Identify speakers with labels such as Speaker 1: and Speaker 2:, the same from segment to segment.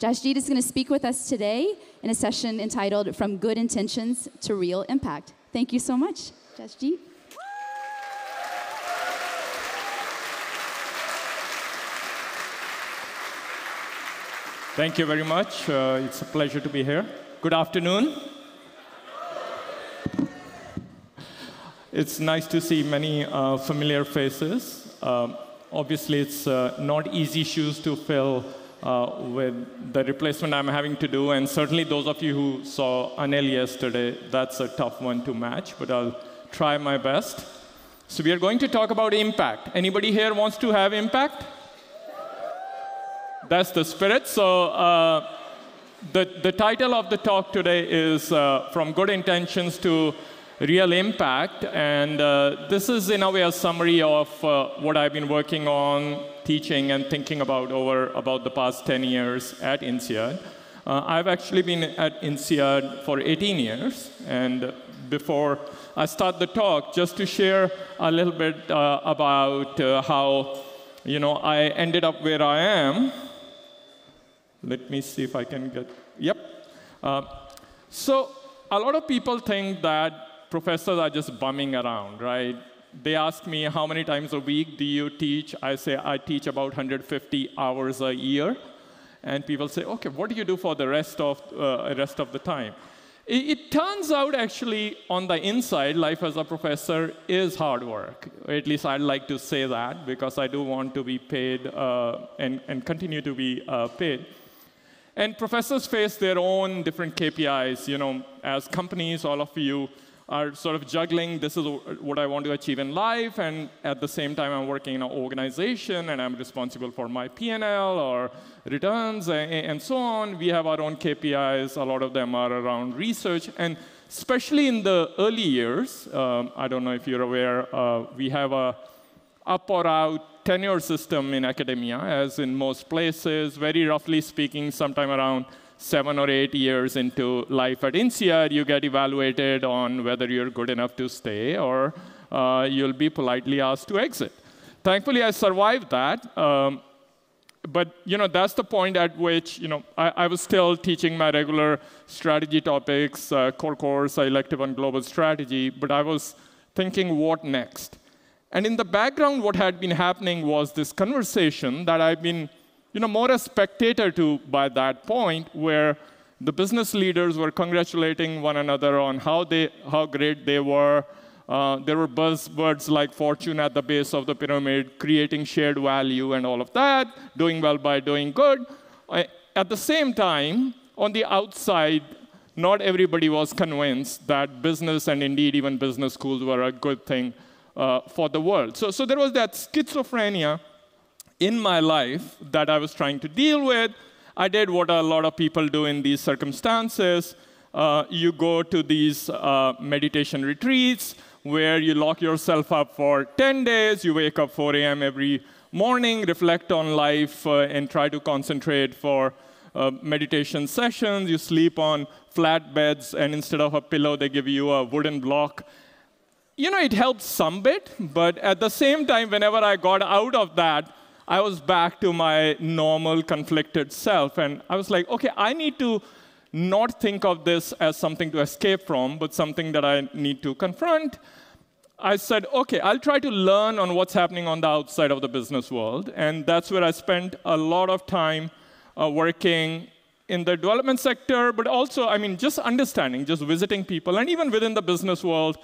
Speaker 1: Jasjit is going to speak with us today in a session entitled From Good Intentions to Real Impact. Thank you so much, Josh Jasjit.
Speaker 2: Thank you very much. Uh, it's a pleasure to be here. Good afternoon. It's nice to see many uh, familiar faces. Um, obviously, it's uh, not easy shoes to fill uh, with the replacement I'm having to do, and certainly those of you who saw Anil yesterday, that's a tough one to match, but I'll try my best. So we are going to talk about impact. Anybody here wants to have impact? That's the spirit. So uh, the, the title of the talk today is uh, From Good Intentions to Real Impact. And uh, this is, in a way, a summary of uh, what I've been working on, teaching, and thinking about over about the past 10 years at INSEAD. Uh, I've actually been at INSEAD for 18 years. And before I start the talk, just to share a little bit uh, about how you know, I ended up where I am. Let me see if I can get, yep. Uh, so a lot of people think that professors are just bumming around, right? They ask me, how many times a week do you teach? I say, I teach about 150 hours a year. And people say, okay, what do you do for the rest of, uh, rest of the time? It, it, turns out, actually, on the inside, life as a professor is hard work. At least I'd like to say that, because I do want to be paid uh, and, and continue to be uh, paid. And professors face their own different KPIs. You know, as companies, all of you are sort of juggling this is what I want to achieve in life, and at the same time, I'm working in an organization and I'm responsible for my P&L or returns and, so on. We have our own KPIs. A lot of them are around research. And especially in the early years, um, I don't know if you're aware, uh, we have a up or out tenure system in academia, as in most places, very roughly speaking, sometime around seven or eight years into life at INSEAD, you get evaluated on whether you're good enough to stay or uh, you'll be politely asked to exit. Thankfully, I survived that. Um, but you know that's the point at which you know I, I was still teaching my regular strategy topics, uh, core course, elective on global strategy. But I was thinking, what next? And in the background, what had been happening was this conversation that I've been, you know, more a spectator to by that point, where the business leaders were congratulating one another on how they, how great they were. Uh, there were buzzwords like fortune at the base of the pyramid, creating shared value, and all of that, doing well by doing good. At the same time, on the outside, not everybody was convinced that business and indeed even business schools were a good thing uh, for the world. So, so there was that schizophrenia in my life that I was trying to deal with. I did what a lot of people do in these circumstances. Uh, you go to these uh, meditation retreats where you lock yourself up for 10 days. You wake up 4 a.m. every morning, reflect on life, uh, and try to concentrate for uh, meditation sessions. You sleep on flat beds, and instead of a pillow, they give you a wooden block you know, it helps some bit, but at the same time, whenever I got out of that, I was back to my normal conflicted self. And I was like, okay, I need to not think of this as something to escape from, but something that I need to confront. I said, okay, I'll try to learn on what's happening on the outside of the business world. And that's where I spent a lot of time uh, working in the development sector, but also, I mean, just understanding, just visiting people, and even within the business world,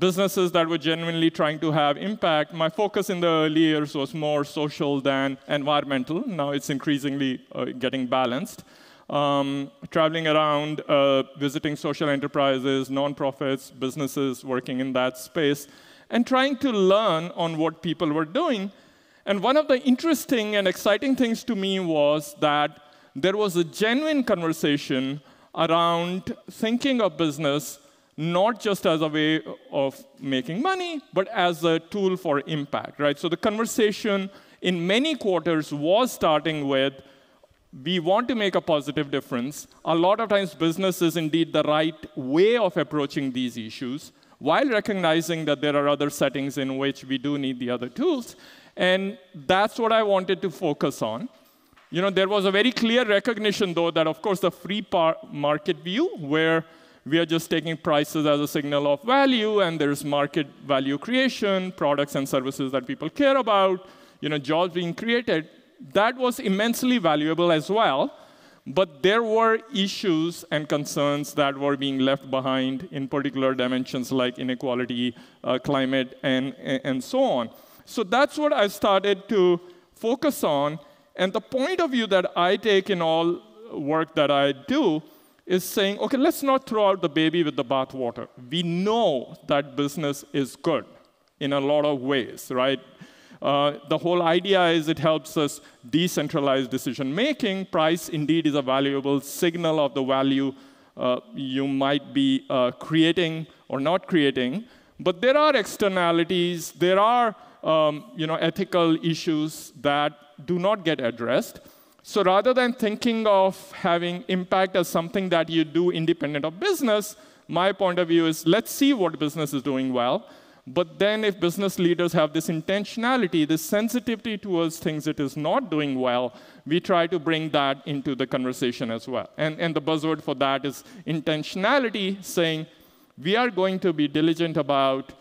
Speaker 2: businesses that were genuinely trying to have impact. My focus in the early years was more social than environmental. Now it's increasingly uh, getting balanced. Um, traveling around, uh, visiting social enterprises, nonprofits, businesses working in that space, and trying to learn on what people were doing. And one of the interesting and exciting things to me was that there was a genuine conversation around thinking of business not just as a way of making money, but as a tool for impact, right? So the conversation in many quarters was starting with, we want to make a positive difference. A lot of times business is indeed the right way of approaching these issues, while recognizing that there are other settings in which we do need the other tools. And that's what I wanted to focus on. you know, there was a very clear recognition, though, that of course the free market view, where we are just taking prices as a signal of value, and there's market value creation, products and services that people care about, you know, jobs being created. That was immensely valuable as well. But there were issues and concerns that were being left behind in particular dimensions like inequality, uh, climate, and, and so on. So that's what I started to focus on. And the point of view that I take in all work that I do is saying, okay, let's not throw out the baby with the bathwater. We know that business is good in a lot of ways, right? Uh, the whole idea is it helps us decentralize decision making. Price indeed is a valuable signal of the value uh, you might be uh, creating or not creating. But there are externalities, there are um, you know, ethical issues that do not get addressed. So rather than thinking of having impact as something that you do independent of business, my point of view is let's see what business is doing well. But then if business leaders have this intentionality, this sensitivity towards things it is not doing well, we try to bring that into the conversation as well. And, and the buzzword for that is intentionality, saying we are going to be diligent about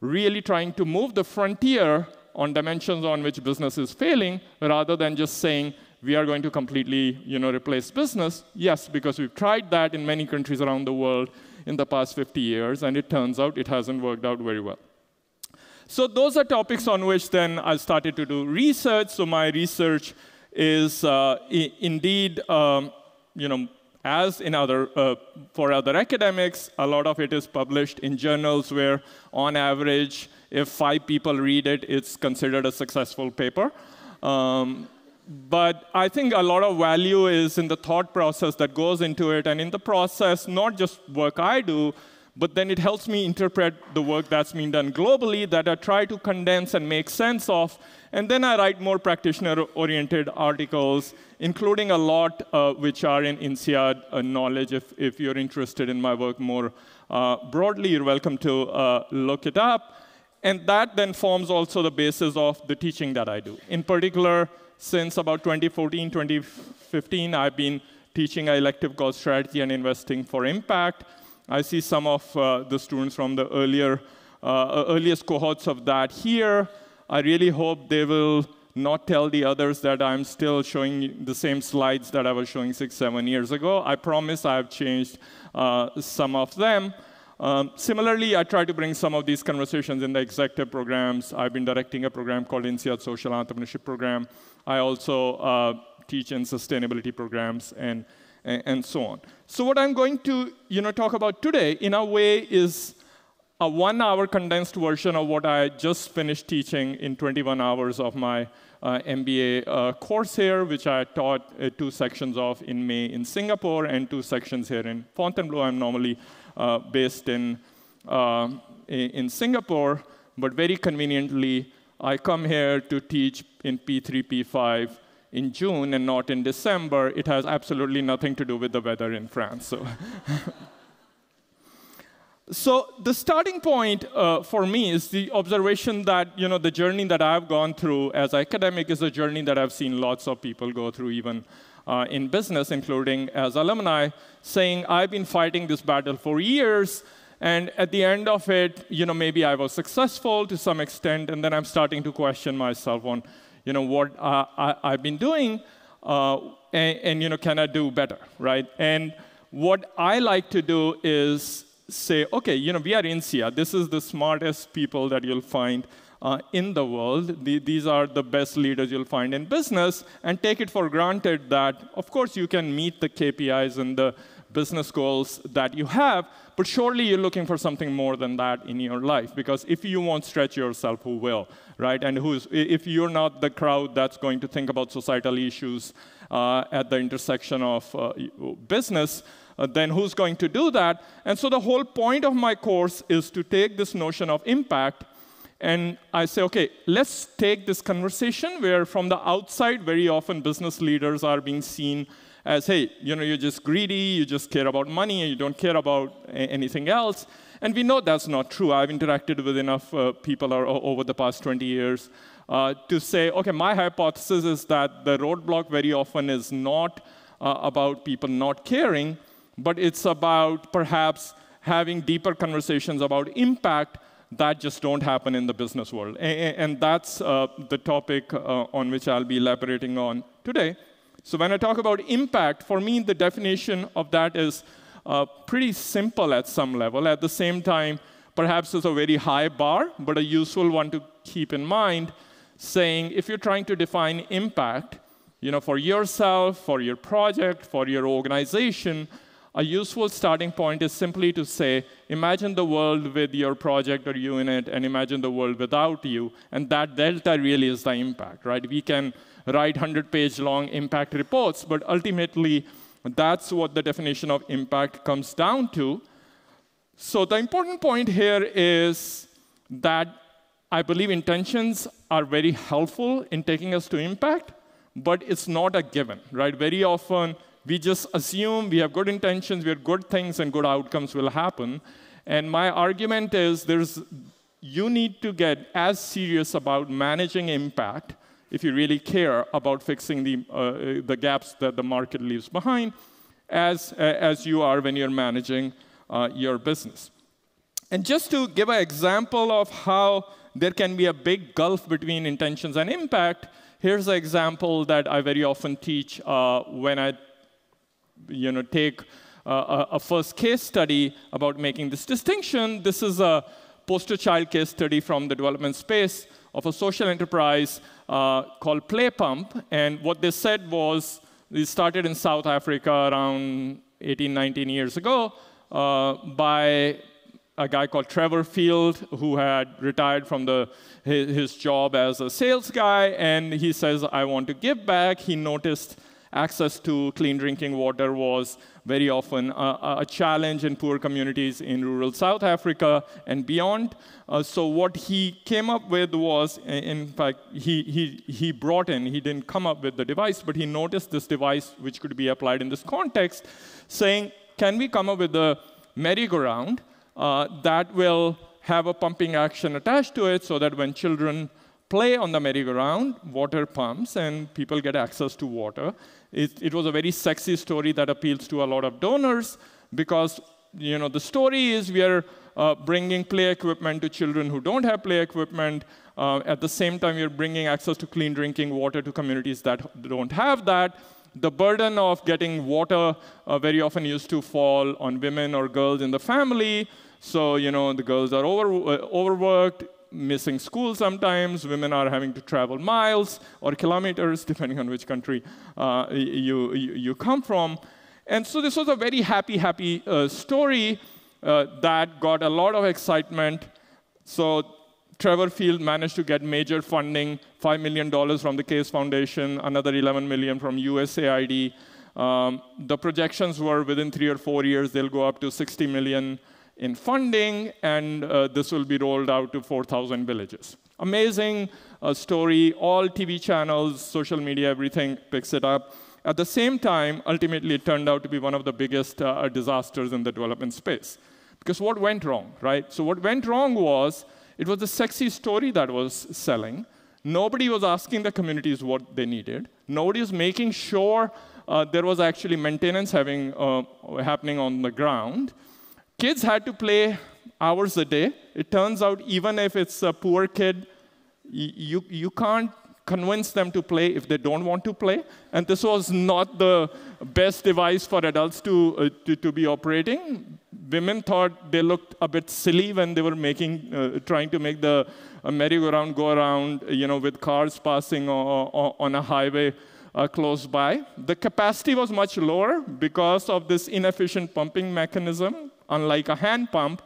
Speaker 2: really trying to move the frontier on dimensions on which business is failing, rather than just saying we are going to completely you know, replace business. Yes, because we've tried that in many countries around the world in the past 50 years, and it turns out it hasn't worked out very well. So those are topics on which then I started to do research. So my research is uh, indeed, um, you know, as in other, uh, for other academics, a lot of it is published in journals where, on average, if five people read it, it's considered a successful paper. Um, but I think a lot of value is in the thought process that goes into it, and in the process, not just work I do, but then it helps me interpret the work that's being done globally that I try to condense and make sense of. And then I write more practitioner-oriented articles, including a lot uh, which are in INSEAD uh, knowledge. If, if you're interested in my work more uh, broadly, you're welcome to uh, look it up. And that then forms also the basis of the teaching that I do. In particular, since about 2014, 2015, I've been teaching elective called Strategy and Investing for Impact. I see some of uh, the students from the earlier, uh, earliest cohorts of that here. I really hope they will not tell the others that I'm still showing the same slides that I was showing six, seven years ago. I promise I've changed uh, some of them. Um, similarly, I try to bring some of these conversations in the executive programs. I've been directing a program called INSEAD Social Entrepreneurship Program. I also uh, teach in sustainability programs and, and, and, so on. So what I'm going to you know, talk about today, in a way, is a one-hour condensed version of what I just finished teaching in 21 hours of my uh, MBA uh, course here, which I taught uh, two sections of in May in Singapore and two sections here in Fontainebleau. I'm normally uh, based in, uh, in Singapore, but very conveniently, I come here to teach in P3, P5 in June and not in December. It has absolutely nothing to do with the weather in France. So, so the starting point uh, for me is the observation that you know the journey that I've gone through as academic is a journey that I've seen lots of people go through, even uh, in business, including as alumni, saying, I've been fighting this battle for years, and at the end of it, you know, maybe I was successful to some extent, and then I'm starting to question myself on, you know, what uh, I, have been doing, uh, and, and, you know, can I do better, right? And what I like to do is say, okay, you know, we are INSEAD. This is the smartest people that you'll find uh, in the world. The, these are the best leaders you'll find in business, and take it for granted that, of course, you can meet the KPIs and the business goals that you have, but surely you're looking for something more than that in your life. Because if you won't stretch yourself, who will, right? And who's, if you're not the crowd that's going to think about societal issues uh, at the intersection of uh, business, uh, then who's going to do that? And so the whole point of my course is to take this notion of impact and I say, okay, let's take this conversation where from the outside, very often business leaders are being seen as, hey, you know, you're just greedy, you just care about money, you don't care about anything else. And we know that's not true. I've interacted with enough uh, people over the past 20 years uh, to say, okay, my hypothesis is that the roadblock very often is not uh, about people not caring, but it's about perhaps having deeper conversations about impact that just don't happen in the business world. And, and that's uh, the topic uh, on which I'll be elaborating on today. So when I talk about impact, for me, the definition of that is uh, pretty simple at some level. At the same time, perhaps it's a very high bar, but a useful one to keep in mind, saying if you're trying to define impact, you know, for yourself, for your project, for your organization, a useful starting point is simply to say, imagine the world with your project or unit, and imagine the world without you, and that delta really is the impact, right? We can write 100-page long impact reports, but ultimately, that's what the definition of impact comes down to. So the important point here is that I believe intentions are very helpful in taking us to impact, but it's not a given, right? Very often, we just assume we have good intentions, we have good things, and good outcomes will happen. And my argument is there's, you need to get as serious about managing impact if you really care about fixing the, uh, the gaps that the market leaves behind as, uh, as you are when you're managing uh, your business. And just to give an example of how there can be a big gulf between intentions and impact, here's an example that I very often teach uh, when I you know, take uh, a, first case study about making this distinction. This is a poster child case study from the development space of a social enterprise uh, called Play Pump. And what they said was, they started in South Africa around 18, 19 years ago uh, by a guy called Trevor Field, who had retired from the, his, his, job as a sales guy, and he says, I want to give back. He noticed access to clean drinking water was very often a, a challenge in poor communities in rural South Africa and beyond. Uh, so what he came up with was, in fact, he, he, he brought in, he didn't come up with the device, but he noticed this device which could be applied in this context, saying, can we come up with a merry-go-round uh, that will have a pumping action attached to it so that when children play on the merry-go-round, water pumps, and people get access to water. It, it, was a very sexy story that appeals to a lot of donors because you know, the story is we are uh, bringing play equipment to children who don't have play equipment. Uh, at the same time, we're bringing access to clean drinking water to communities that don't have that. The burden of getting water uh, very often used to fall on women or girls in the family. So, you know, the girls are over, uh, overworked, missing school sometimes. Women are having to travel miles or kilometers, depending on which country uh, you, you, come from. And so this was a very happy, happy uh, story uh, that got a lot of excitement. So Trevor Field managed to get major funding, $5 million from the Case Foundation, another 11 million from USAID. Um, the projections were within three or four years, they'll go up to 60 million in funding, and uh, this will be rolled out to 4,000 villages. Amazing uh, story. All TV channels, social media, everything picks it up. At the same time, ultimately, it turned out to be one of the biggest uh, disasters in the development space. Because what went wrong, right? So what went wrong was it was a sexy story that was selling. Nobody was asking the communities what they needed. Nobody was making sure uh, there was actually maintenance having, uh, happening on the ground. Kids had to play hours a day. It turns out, even if it's a poor kid, you, you can't convince them to play if they don't want to play. And this was not the best device for adults to, uh, to, to, be operating. Women thought they looked a bit silly when they were making, uh, trying to make the uh, merry-go-round go around, you know, with cars passing on a highway uh, close by. The capacity was much lower because of this inefficient pumping mechanism unlike a hand pump.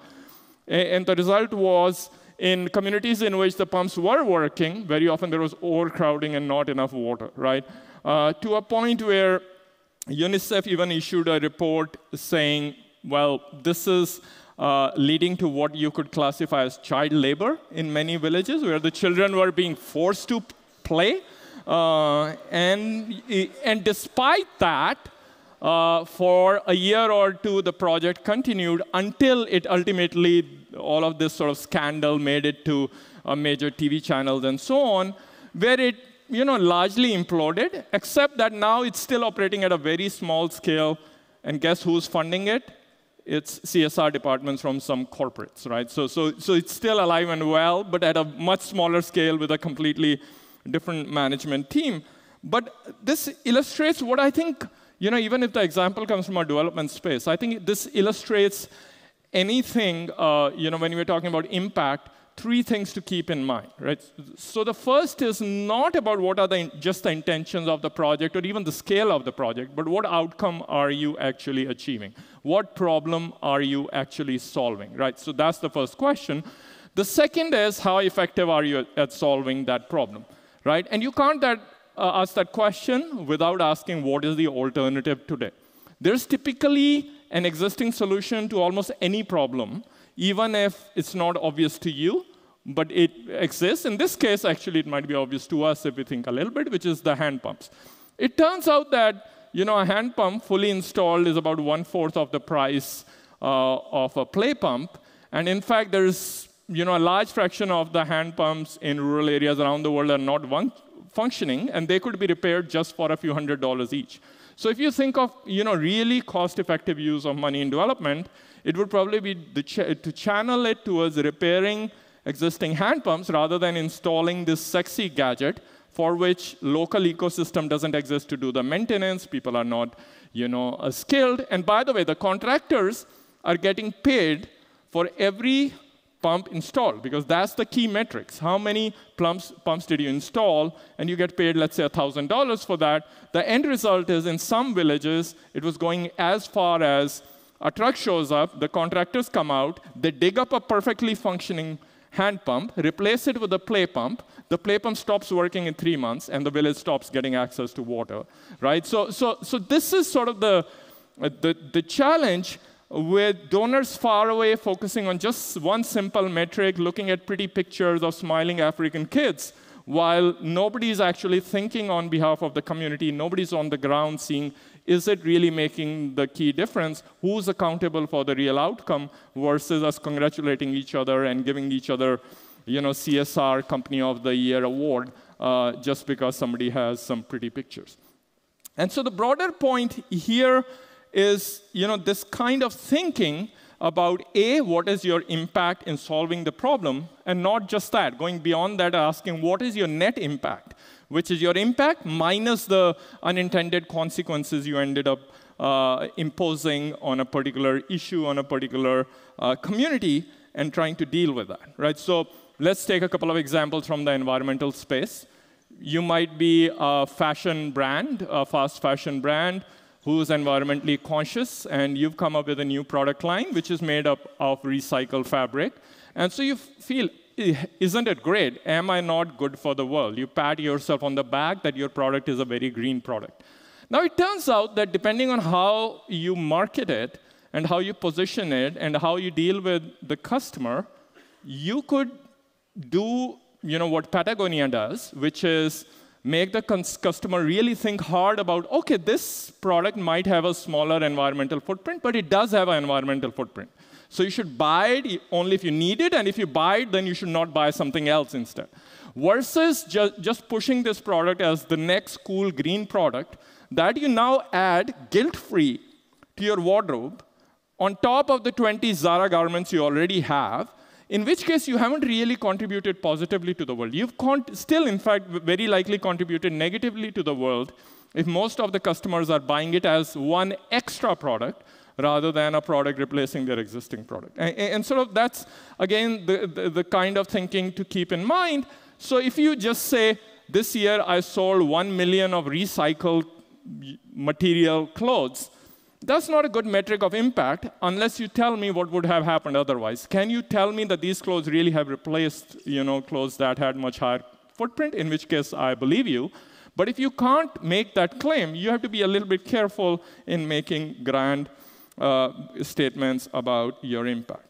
Speaker 2: And the result was in communities in which the pumps were working, very often there was overcrowding and not enough water, right? Uh, to a point where UNICEF even issued a report saying, well, this is uh, leading to what you could classify as child labor in many villages, where the children were being forced to play. Uh, and, and despite that, uh, for a year or two, the project continued until it ultimately, all of this sort of scandal made it to uh, major TV channels and so on. where it you know, largely imploded, except that now it's still operating at a very small scale. And guess who's funding it? It's CSR departments from some corporates, right? So, so, so it's still alive and well, but at a much smaller scale with a completely different management team. But this illustrates what I think, you know, even if the example comes from a development space, I think this illustrates anything, uh, you know, when we're talking about impact, three things to keep in mind, right? So the first is not about what are the just the intentions of the project or even the scale of the project, but what outcome are you actually achieving? What problem are you actually solving, right? So that's the first question. The second is how effective are you at solving that problem, right? And you can't that, uh, ask that question without asking what is the alternative today. There's typically an existing solution to almost any problem, even if it's not obvious to you, but it exists. In this case, actually, it might be obvious to us if we think a little bit, which is the hand pumps. It turns out that you know, a hand pump fully installed is about one-fourth of the price uh, of a play pump. And in fact, there's you know, a large fraction of the hand pumps in rural areas around the world are not functioning, and they could be repaired just for a few hundred dollars each. So if you think of you know, really cost-effective use of money in development, it would probably be ch to channel it towards repairing existing hand pumps rather than installing this sexy gadget for which local ecosystem doesn't exist to do the maintenance. People are not you know, uh, skilled. And by the way, the contractors are getting paid for every pump installed because that's the key metrics. How many pumps, pumps did you install? And you get paid, let's say, $1,000 for that. The end result is in some villages, it was going as far as a truck shows up, the contractors come out, they dig up a perfectly functioning hand pump, replace it with a play pump. The play pump stops working in three months, and the village stops getting access to water, right? So, so, so this is sort of the, the, the challenge with donors far away focusing on just one simple metric, looking at pretty pictures of smiling African kids, while nobody's actually thinking on behalf of the community, nobody's on the ground seeing is it really making the key difference? Who's accountable for the real outcome versus us congratulating each other and giving each other, you know, CSR Company of the Year award uh, just because somebody has some pretty pictures. And so the broader point here is, you know, this kind of thinking about A, what is your impact in solving the problem, and not just that, going beyond that, asking what is your net impact? which is your impact minus the unintended consequences you ended up uh, imposing on a particular issue, on a particular uh, community, and trying to deal with that, right? So let's take a couple of examples from the environmental space. You might be a fashion brand, a fast fashion brand, who's environmentally conscious, and you've come up with a new product line, which is made up of recycled fabric. And so you feel, eh, isn't it great? Am I not good for the world? You pat yourself on the back that your product is a very green product. Now, it turns out that depending on how you market it and how you position it and how you deal with the customer, you could do you know, what Patagonia does, which is make the customer really think hard about, OK, this product might have a smaller environmental footprint, but it does have an environmental footprint. So you should buy it only if you need it, and if you buy it, then you should not buy something else instead. Versus ju just pushing this product as the next cool green product that you now add guilt-free to your wardrobe on top of the 20 Zara garments you already have, in which case you haven't really contributed positively to the world. You've still, in fact, very likely contributed negatively to the world if most of the customers are buying it as one extra product rather than a product replacing their existing product. And, and sort of that's, again, the, the, the kind of thinking to keep in mind. So if you just say, this year I sold 1 million of recycled material clothes, that's not a good metric of impact unless you tell me what would have happened otherwise. Can you tell me that these clothes really have replaced you know, clothes that had much higher footprint, in which case I believe you. But if you can't make that claim, you have to be a little bit careful in making grand uh, statements about your impact.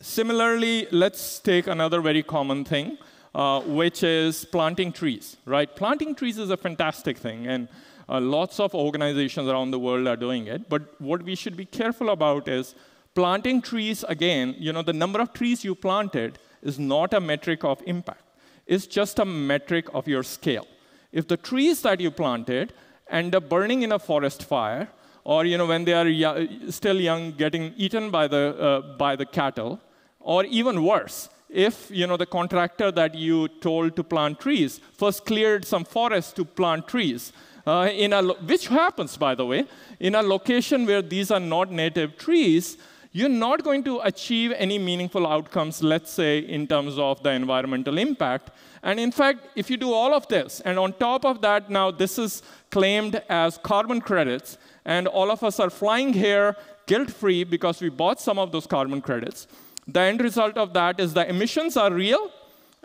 Speaker 2: Similarly, let's take another very common thing, uh, which is planting trees, right? Planting trees is a fantastic thing, and uh, lots of organizations around the world are doing it. But what we should be careful about is planting trees, again, you know, the number of trees you planted is not a metric of impact. It's just a metric of your scale. If the trees that you planted end up burning in a forest fire, or you know, when they are still young, getting eaten by the, uh, by the cattle, or even worse, if you know, the contractor that you told to plant trees first cleared some forest to plant trees, uh, in a which happens, by the way, in a location where these are not native trees, you're not going to achieve any meaningful outcomes, let's say, in terms of the environmental impact. And in fact, if you do all of this, and on top of that, now this is claimed as carbon credits, and all of us are flying here guilt-free because we bought some of those carbon credits. The end result of that is the emissions are real,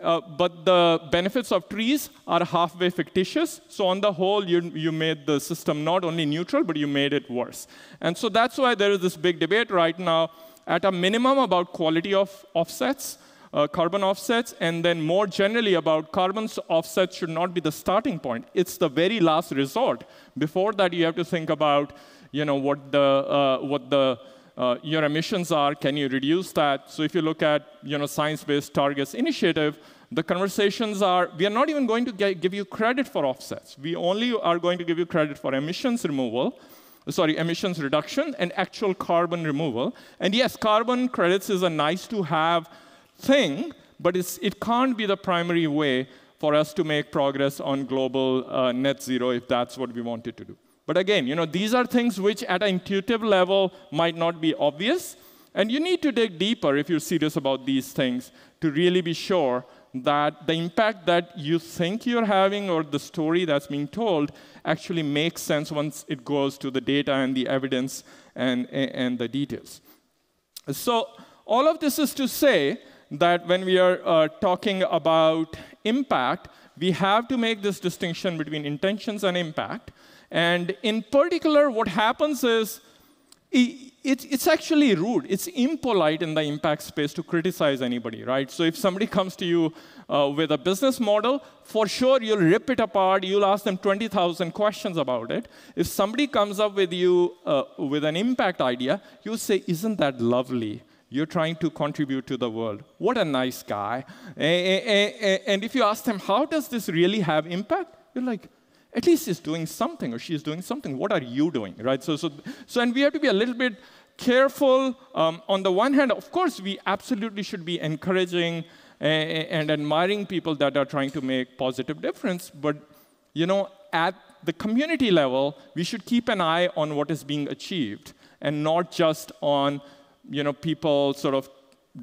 Speaker 2: uh, but the benefits of trees are halfway fictitious. So on the whole, you, you made the system not only neutral, but you made it worse. And so that's why there is this big debate right now, at a minimum about quality of offsets, uh, carbon offsets, and then more generally about carbon offsets should not be the starting point. It's the very last resort. Before that, you have to think about, you know, what the, uh, what the uh, your emissions are, can you reduce that? So if you look at you know, Science-Based Targets Initiative, the conversations are, we are not even going to get, give you credit for offsets. We only are going to give you credit for emissions removal, sorry, emissions reduction and actual carbon removal. And yes, carbon credits is a nice to have thing, but it can't be the primary way for us to make progress on global uh, net zero if that's what we wanted to do. But again, you know, these are things which at an intuitive level might not be obvious. And you need to dig deeper if you're serious about these things to really be sure that the impact that you think you're having or the story that's being told actually makes sense once it goes to the data and the evidence and, and the details. So all of this is to say that when we are uh, talking about impact, we have to make this distinction between intentions and impact. And in particular, what happens is it, it, it's actually rude. It's impolite in the impact space to criticize anybody, right? So if somebody comes to you uh, with a business model, for sure you'll rip it apart. You'll ask them 20,000 questions about it. If somebody comes up with you uh, with an impact idea, you say, isn't that lovely? You're trying to contribute to the world. What a nice guy. And if you ask them, how does this really have impact? You're like, at least he's doing something or she's doing something. What are you doing, right? So, so, so and we have to be a little bit careful. Um, on the one hand, of course, we absolutely should be encouraging and admiring people that are trying to make positive difference. But, you know, at the community level, we should keep an eye on what is being achieved and not just on, you know, people sort of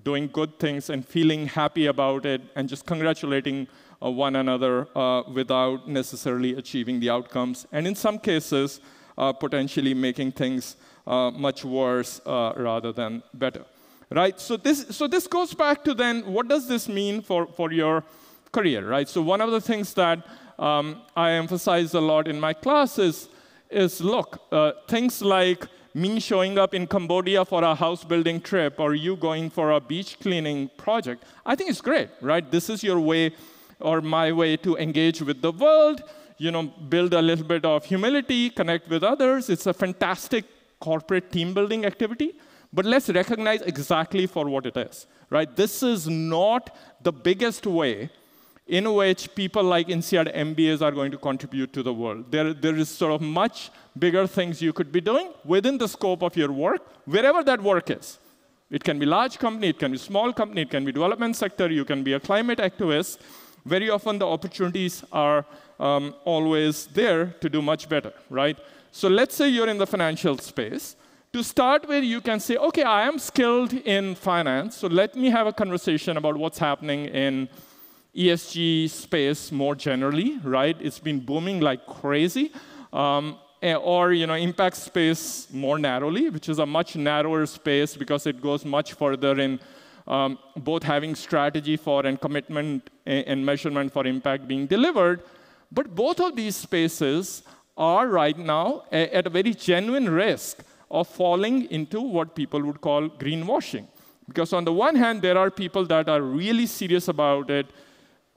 Speaker 2: doing good things and feeling happy about it and just congratulating one another uh, without necessarily achieving the outcomes, and in some cases, uh, potentially making things much worse rather than better. Right? So this, so this goes back to then what does this mean for, for your career, right? So one of the things that um, I emphasize a lot in my classes is look, uh, things like me showing up in Cambodia for a house building trip or you going for a beach cleaning project, I think it's great, right? This is your way or my way to engage with the world, you know, build a little bit of humility, connect with others. It's a fantastic corporate team building activity. But let's recognize exactly for what it is, right? This is not the biggest way in which people like INSEAD MBAs are going to contribute to the world. There, there is sort of much bigger things you could be doing within the scope of your work, wherever that work is. It can be large company, it can be small company, it can be development sector, you can be a climate activist very often the opportunities are um, always there to do much better, right? So let's say you're in the financial space. To start with, you can say, OK, I am skilled in finance, so let me have a conversation about what's happening in ESG space more generally, right? It's been booming like crazy. Um, eh, or you know, impact space more narrowly, which is a much narrower space because it goes much further in um, both having strategy for and commitment and measurement for impact being delivered. But both of these spaces are right now at a very genuine risk of falling into what people would call greenwashing. Because on the one hand, there are people that are really serious about it,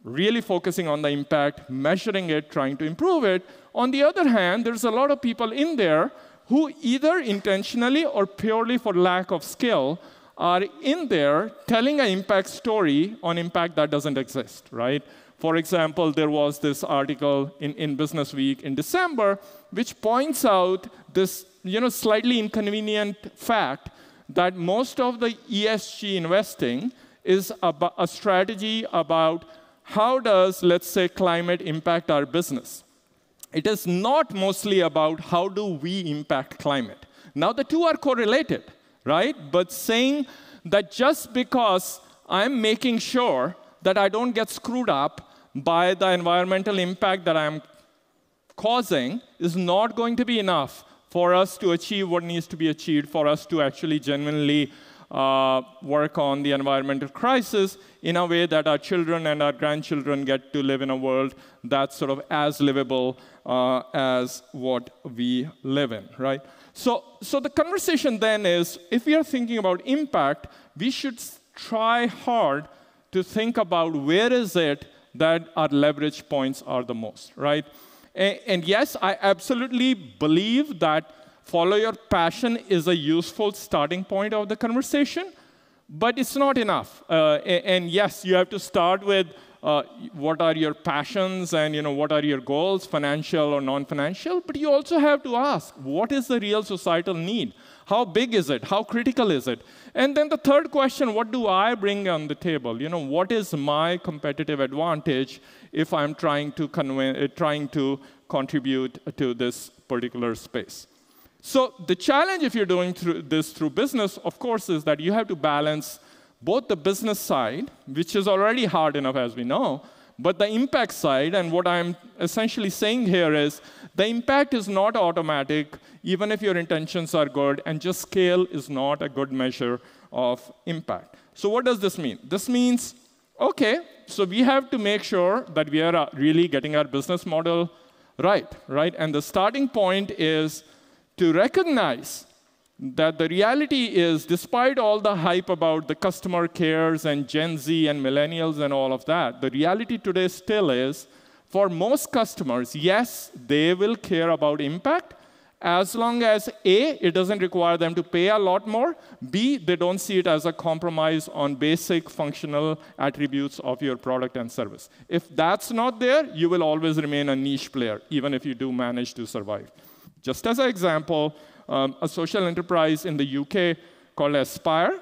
Speaker 2: really focusing on the impact, measuring it, trying to improve it. On the other hand, there's a lot of people in there who either intentionally or purely for lack of skill are in there telling an impact story on impact that doesn't exist, right? For example, there was this article in, in Business Week in December, which points out this you know, slightly inconvenient fact that most of the ESG investing is a strategy about how does, let's say, climate impact our business. It is not mostly about how do we impact climate. Now, the two are correlated, right? But saying that just because I'm making sure that I don't get screwed up by the environmental impact that I'm causing is not going to be enough for us to achieve what needs to be achieved, for us to actually genuinely uh, work on the environmental crisis in a way that our children and our grandchildren get to live in a world that's sort of as livable uh, as what we live in, right? So, so the conversation then is if we are thinking about impact, we should try hard to think about where is it that our leverage points are the most, right? And, and yes, I absolutely believe that follow your passion is a useful starting point of the conversation, but it's not enough. Uh, and yes, you have to start with uh, what are your passions and you know what are your goals, financial or non-financial. But you also have to ask, what is the real societal need? How big is it? How critical is it? And then the third question, what do I bring on the table? You know, what is my competitive advantage if I'm trying to uh, trying to contribute to this particular space? So the challenge if you're doing through this through business, of course, is that you have to balance both the business side, which is already hard enough as we know, but the impact side, and what I'm essentially saying here is the impact is not automatic, even if your intentions are good, and just scale is not a good measure of impact. So what does this mean? This means, okay, so we have to make sure that we are uh, really getting our business model right, right? And the starting point is to recognize that the reality is, despite all the hype about the customer cares and Gen Z and millennials and all of that, the reality today still is for most customers, yes, they will care about impact as long as A, it doesn't require them to pay a lot more, B, they don't see it as a compromise on basic functional attributes of your product and service. If that's not there, you will always remain a niche player, even if you do manage to survive. Just as an example, um, a social enterprise in the UK called Aspire.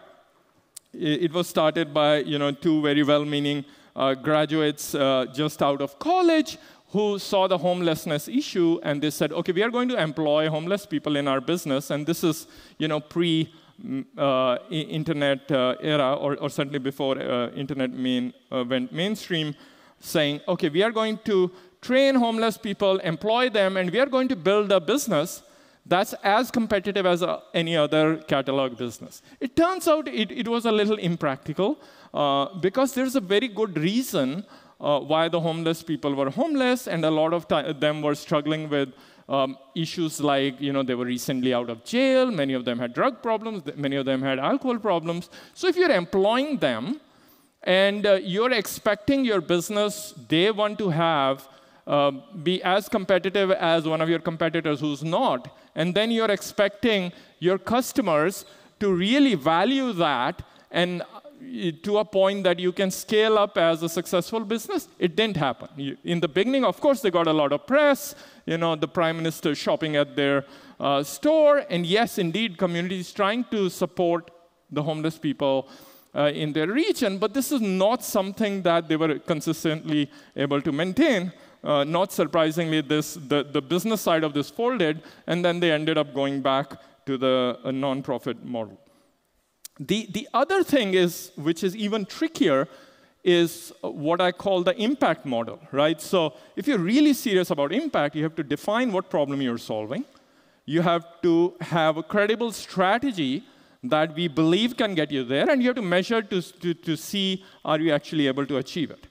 Speaker 2: It, was started by you know, two very well-meaning uh, graduates uh, just out of college who saw the homelessness issue and they said, okay, we are going to employ homeless people in our business. And this is you know, pre mm, uh, internet uh, era, or, or, certainly before uh, internet main, uh, went mainstream, saying, okay, we are going to train homeless people, employ them, and we are going to build a business that's as competitive as uh, any other catalog business. It turns out it, it was a little impractical uh, because there's a very good reason uh, why the homeless people were homeless, and a lot of them were struggling with um, issues like, you know, they were recently out of jail, many of them had drug problems, many of them had alcohol problems. So if you're employing them, and uh, you're expecting your business day one to have uh, be as competitive as one of your competitors who's not, and then you're expecting your customers to really value that and uh, to a point that you can scale up as a successful business. It didn't happen. In the beginning, of course, they got a lot of press, you know, the prime minister shopping at their uh, store, and yes, indeed, communities trying to support the homeless people uh, in their region, but this is not something that they were consistently able to maintain. Uh, not surprisingly, this, the, the business side of this folded, and then they ended up going back to the uh, nonprofit model. The, the other thing is, which is even trickier, is what I call the impact model, right? So if you're really serious about impact, you have to define what problem you're solving. You have to have a credible strategy that we believe can get you there, and you have to measure to, to, to see are you actually able to achieve it.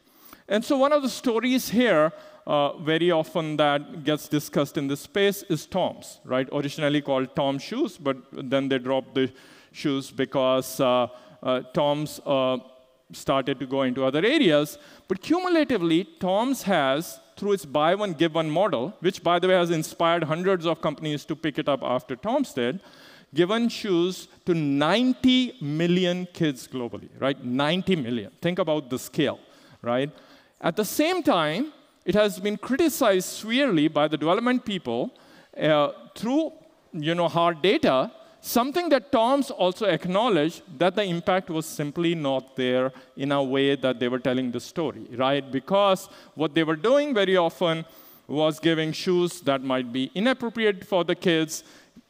Speaker 2: And so one of the stories here, uh, very often that gets discussed in this space, is Tom's, right? Originally called Tom Shoes, but then they dropped the shoes because uh, uh, Tom's uh, started to go into other areas. But cumulatively, Tom's has, through its buy one, give one model, which by the way has inspired hundreds of companies to pick it up after Tom's did, given shoes to 90 million kids globally, right? 90 million. Think about the scale, right? At the same time, it has been criticized severely by the development people uh, through you know, hard data, something that Tom's also acknowledged that the impact was simply not there in a way that they were telling the story, right? Because what they were doing very often was giving shoes that might be inappropriate for the kids.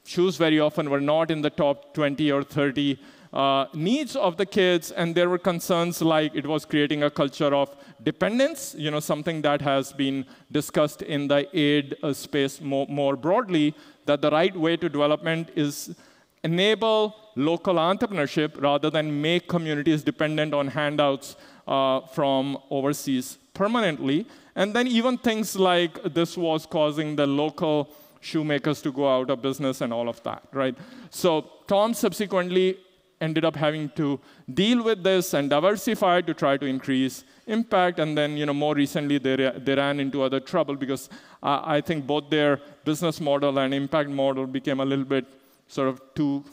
Speaker 2: Shoes very often were not in the top 20 or 30 uh, needs of the kids, and there were concerns like it was creating a culture of dependence, you know, something that has been discussed in the aid uh, space more, more broadly, that the right way to development is enable local entrepreneurship rather than make communities dependent on handouts uh, from overseas permanently. And then even things like this was causing the local shoemakers to go out of business and all of that, right? So Tom subsequently ended up having to deal with this and diversify to try to increase impact. And then, you know, more recently, they, they ran into other trouble because uh, I think both their business model and impact model became a little bit sort of too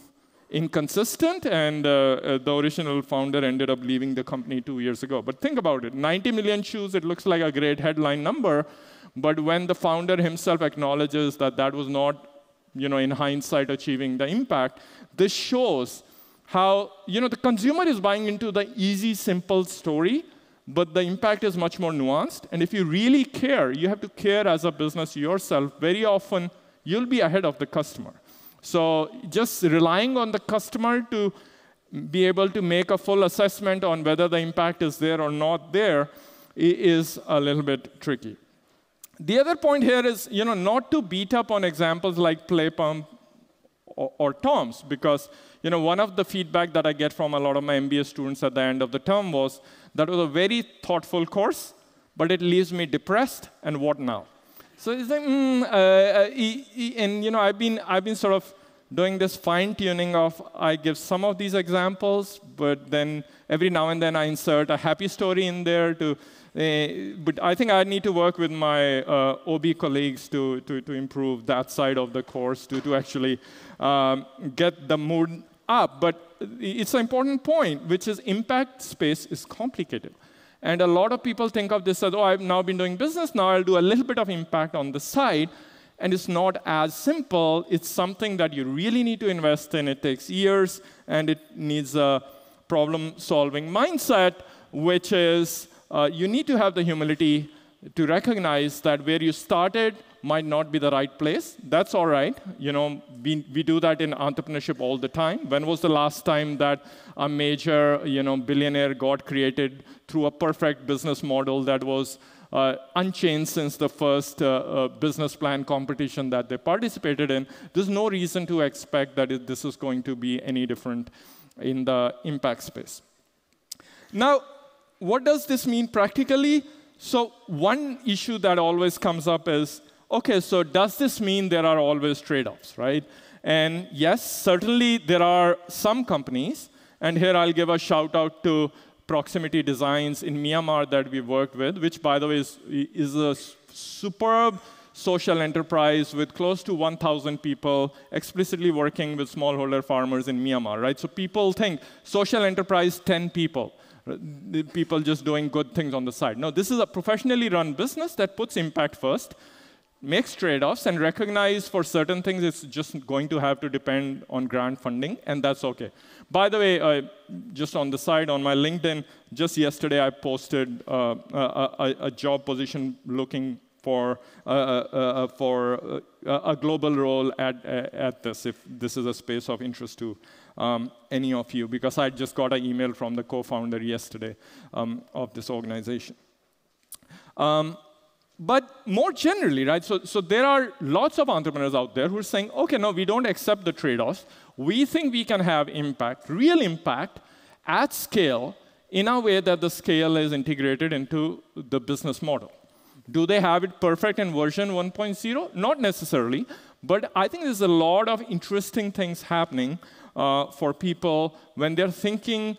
Speaker 2: inconsistent. And uh, uh, the original founder ended up leaving the company two years ago. But think about it 90 million shoes, it looks like a great headline number. But when the founder himself acknowledges that that was not, you know, in hindsight, achieving the impact, this shows how you know the consumer is buying into the easy, simple story, but the impact is much more nuanced. And if you really care, you have to care as a business yourself. Very often, you'll be ahead of the customer. So just relying on the customer to be able to make a full assessment on whether the impact is there or not there is a little bit tricky. The other point here is, you know, not to beat up on examples like PlayPump or, or Tom's, because you know, one of the feedback that I get from a lot of my MBA students at the end of the term was that was a very thoughtful course, but it leaves me depressed, and what now? So it's like, mm, uh, uh, and you know, I've been, I've been sort of doing this fine tuning of I give some of these examples, but then every now and then I insert a happy story in there to. Uh, but I think I need to work with my uh, OB colleagues to, to, to improve that side of the course to, to actually um, get the mood up, but it's an important point, which is impact space is complicated. And a lot of people think of this as, oh, I've now been doing business, now I'll do a little bit of impact on the side. And it's not as simple. It's something that you really need to invest in. It takes years, and it needs a problem solving mindset, which is uh, you need to have the humility to recognize that where you started might not be the right place. That's all right. You know, we, we do that in entrepreneurship all the time. When was the last time that a major, you know, billionaire got created through a perfect business model that was uh, unchanged since the first uh, uh, business plan competition that they participated in? There's no reason to expect that it, this is going to be any different in the impact space. Now, what does this mean practically? So one issue that always comes up is okay, so does this mean there are always trade offs, right? And yes, certainly there are some companies, and here I'll give a shout out to Proximity Designs in Myanmar that we worked with, which, by the way, is, is a superb social enterprise with close to 1,000 people explicitly working with smallholder farmers in Myanmar, right? So people think social enterprise, 10 people. People just doing good things on the side. No, this is a professionally run business that puts impact first makes trade-offs and recognize for certain things it's just going to have to depend on grant funding, and that's okay. By the way, uh, just on the side, on my LinkedIn, just yesterday I posted uh, a, a, a, job position looking for, uh, uh, uh for uh, a global role at, at this, if this is a space of interest to um, any of you, because I just got an email from the co-founder yesterday um, of this organization. Um, but more generally, right, so, so there are lots of entrepreneurs out there who are saying, okay, no, we don't accept the trade offs. We think we can have impact, real impact, at scale, in a way that the scale is integrated into the business model. Do they have it perfect in version 1.0? Not necessarily, but I think there's a lot of interesting things happening uh, for people when they're thinking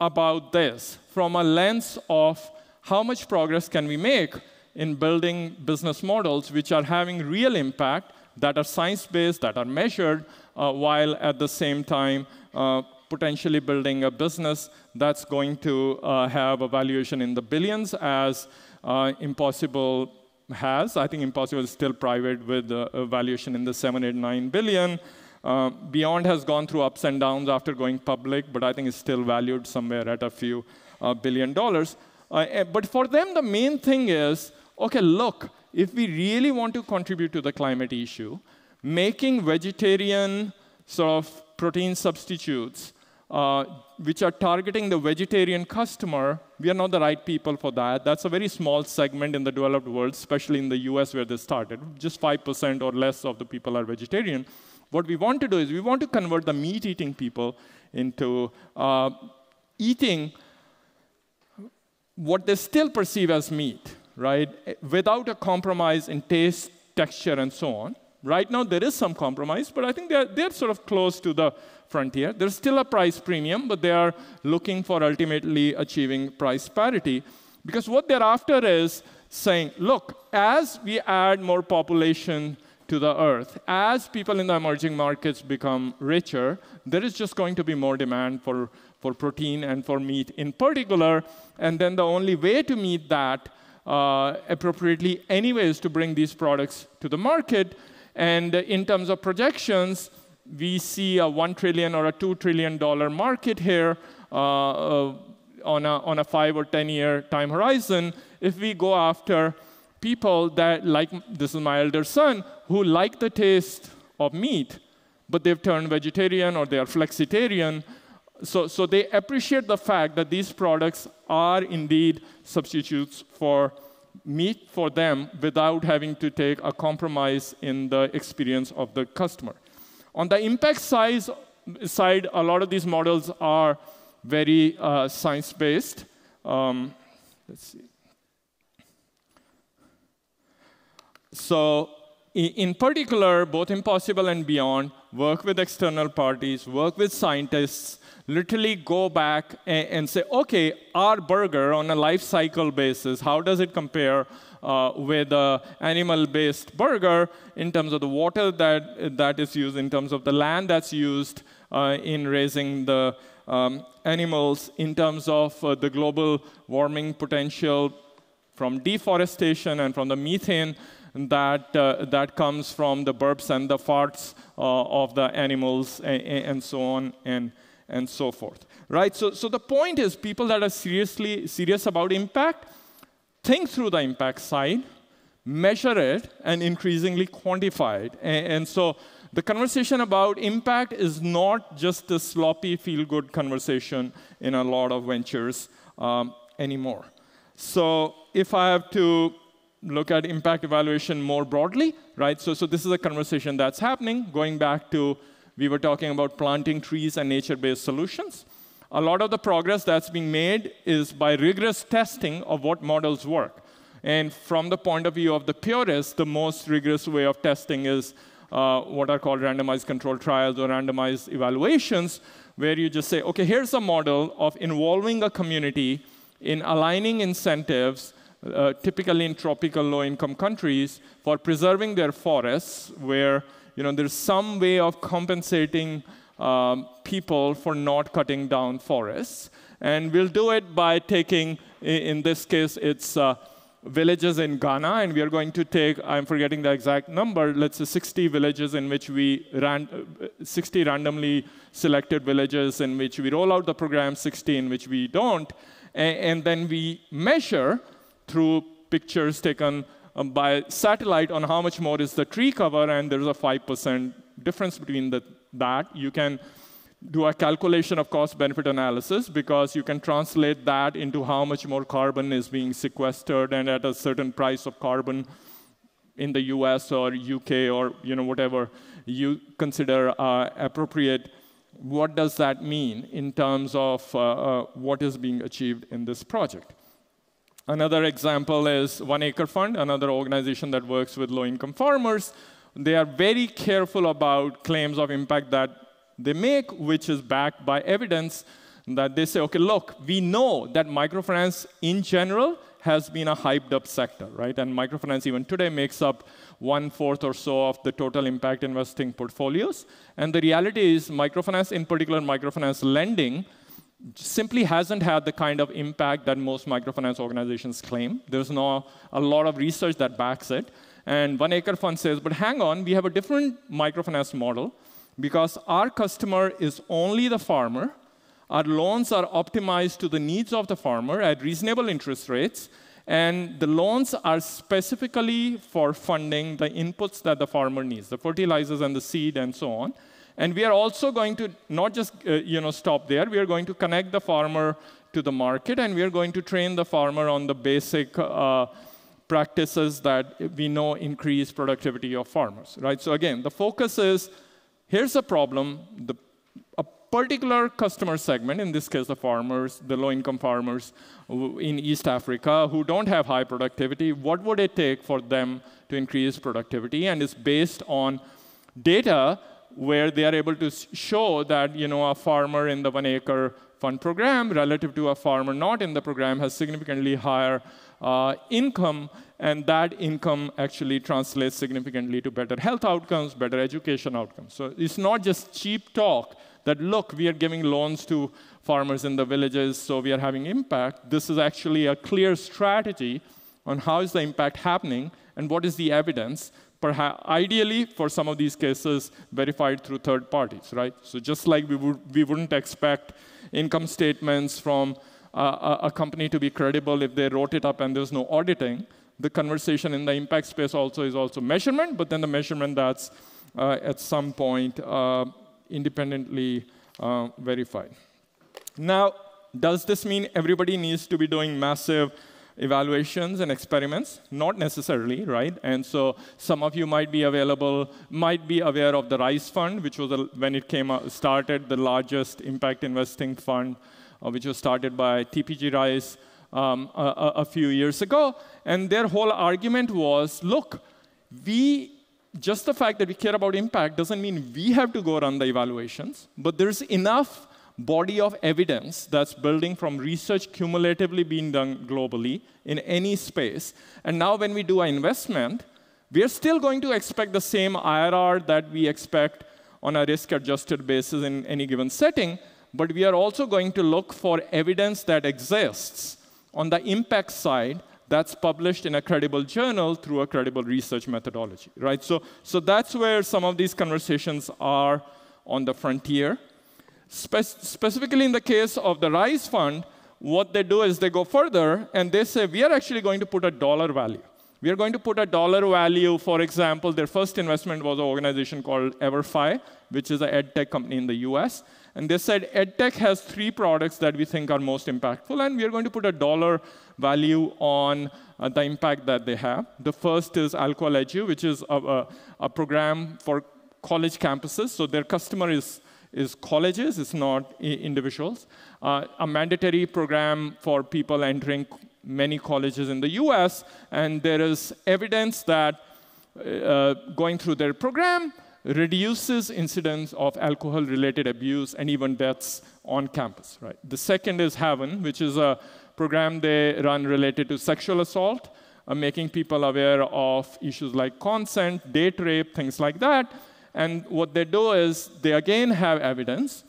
Speaker 2: about this from a lens of how much progress can we make in building business models which are having real impact, that are science-based, that are measured, uh, while at the same time uh, potentially building a business that's going to uh, have a valuation in the billions as uh, Impossible has. I think Impossible is still private with a valuation in the seven, eight, nine billion. Uh, Beyond has gone through ups and downs after going public, but I think it's still valued somewhere at a few uh, billion dollars. Uh, eh, but for them, the main thing is, okay, look, if we really want to contribute to the climate issue, making vegetarian sort of protein substitutes uh, which are targeting the vegetarian customer, we are not the right people for that. That's a very small segment in the developed world, especially in the US where they started. Just 5% or less of the people are vegetarian. What we want to do is we want to convert the meat eating people into uh, eating what they still perceive as meat, right? Without a compromise in taste, texture, and so on. Right now, there is some compromise, but I think they're, they're sort of close to the frontier. There's still a price premium, but they are looking for ultimately achieving price parity. Because what they're after is saying, look, as we add more population to the earth, as people in the emerging markets become richer, there is just going to be more demand for, for protein and for meat in particular. And then the only way to meet that uh, appropriately, anyways, to bring these products to the market and in terms of projections, we see a 1 trillion or a two trillion dollar market here uh, uh, on, a, on a five or 10 year time horizon. If we go after people that like, this is my elder son, who like the taste of meat, but they've turned vegetarian or they are flexitarian. So, so they appreciate the fact that these products are indeed substitutes for meat for them without having to take a compromise in the experience of the customer. On the impact size, side, a lot of these models are very uh, science-based. Um, let's see. So in particular, both Impossible and Beyond work with external parties, work with scientists, literally go back and, and, say, okay, our burger on a life cycle basis, how does it compare uh, with an animal-based burger in terms of the water that, that is used, in terms of the land that's used uh, in raising the um, animals, in terms of uh, the global warming potential from deforestation and from the methane that, uh, that comes from the burps and the farts of the animals and, and so on and, and so forth. Right? So, so the point is people that are seriously serious about impact, think through the impact side, measure it, and increasingly quantify it. And, and so the conversation about impact is not just a sloppy feel-good conversation in a lot of ventures um, anymore. So if I have to look at impact evaluation more broadly, right? So, so this is a conversation that's happening, going back to we were talking about planting trees and nature-based solutions. A lot of the progress that's being made is by rigorous testing of what models work. And from the point of view of the purists, the most rigorous way of testing is uh, what are called randomized controlled trials or randomized evaluations, where you just say, OK, here's a model of involving a community in aligning incentives uh, typically in tropical low-income countries, for preserving their forests, where you know, there's some way of compensating um, people for not cutting down forests. And we'll do it by taking, in this case, it's uh, villages in Ghana, and we are going to take, I'm forgetting the exact number, let's say 60 villages in which we ran, uh, 60 randomly selected villages in which we roll out the program, 60 in which we don't, and, and then we measure through pictures taken um, by satellite on how much more is the tree cover, and there's a 5% difference between the, that. You can do a calculation of cost-benefit analysis because you can translate that into how much more carbon is being sequestered and at a certain price of carbon in the US or UK or you know, whatever you consider uh, appropriate. What does that mean in terms of uh, uh, what is being achieved in this project? Another example is One Acre Fund, another organization that works with low-income farmers. They are very careful about claims of impact that they make, which is backed by evidence that they say, okay, look, we know that microfinance in general has been a hyped up sector, right? And microfinance even today makes up one fourth or so of the total impact investing portfolios. And the reality is microfinance, in particular microfinance lending, simply hasn't had the kind of impact that most microfinance organizations claim. There's no a lot of research that backs it. And One Acre Fund says, but hang on, we have a different microfinance model because our customer is only the farmer. Our loans are optimized to the needs of the farmer at reasonable interest rates. And the loans are specifically for funding the inputs that the farmer needs, the fertilizers and the seed and so on. And we are also going to not just uh, you know, stop there, we are going to connect the farmer to the market, and we are going to train the farmer on the basic uh, practices that we know increase productivity of farmers, right? So again, the focus is, here's a problem, the, a particular customer segment, in this case the farmers, the low-income farmers in East Africa who don't have high productivity, what would it take for them to increase productivity? And it's based on data where they are able to show that you know, a farmer in the one acre fund program relative to a farmer not in the program has significantly higher uh, income, and that income actually translates significantly to better health outcomes, better education outcomes. So it's not just cheap talk that, look, we are giving loans to farmers in the villages, so we are having impact. This is actually a clear strategy on how is the impact happening and what is the evidence perhaps ideally for some of these cases verified through third parties, right? So just like we, would, we wouldn't expect income statements from uh, a, company to be credible if they wrote it up and there's no auditing, the conversation in the impact space also is also measurement, but then the measurement that's uh, at some point uh, independently uh, verified. Now, does this mean everybody needs to be doing massive evaluations and experiments? Not necessarily, right? And so some of you might be available, might be aware of the RISE fund, which was, a, when it came out, started, the largest impact investing fund, uh, which was started by TPG RISE um, a, a few years ago. And their whole argument was, look, we just the fact that we care about impact doesn't mean we have to go run the evaluations, but there's enough body of evidence that's building from research cumulatively being done globally in any space. And now when we do an investment, we are still going to expect the same IRR that we expect on a risk-adjusted basis in any given setting, but we are also going to look for evidence that exists on the impact side that's published in a credible journal through a credible research methodology, right? So, so that's where some of these conversations are on the frontier. Spe specifically in the case of the RISE fund, what they do is they go further and they say, we are actually going to put a dollar value. We are going to put a dollar value, for example, their first investment was an organization called EverFi, which is an ed tech company in the US. And they said EdTech has three products that we think are most impactful, and we are going to put a dollar value on uh, the impact that they have. The first is AlcoholEdu, which is a, a, a program for college campuses. So their customer is is colleges, it's not individuals. Uh, a mandatory program for people entering many colleges in the US, and there is evidence that uh, going through their program reduces incidence of alcohol-related abuse and even deaths on campus. Right. The second is Haven, which is a program they run related to sexual assault, uh, making people aware of issues like consent, date rape, things like that. And what they do is they again have evidence,